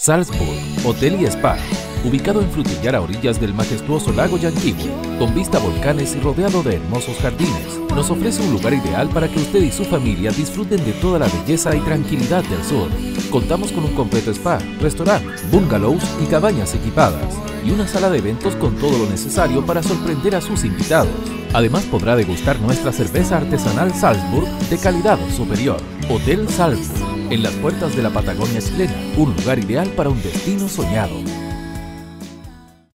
Salzburg, Hotel y Spa, ubicado en Frutillar a orillas del majestuoso lago Yanquihue, con vista a volcanes y rodeado de hermosos jardines, nos ofrece un lugar ideal para que usted y su familia disfruten de toda la belleza y tranquilidad del sur. Contamos con un completo spa, restaurante, bungalows y cabañas equipadas, y una sala de eventos con todo lo necesario para sorprender a sus invitados. Además podrá degustar nuestra cerveza artesanal Salzburg de calidad superior. Hotel Salzburg, en las puertas de la Patagonia chilena, un lugar ideal para un destino soñado.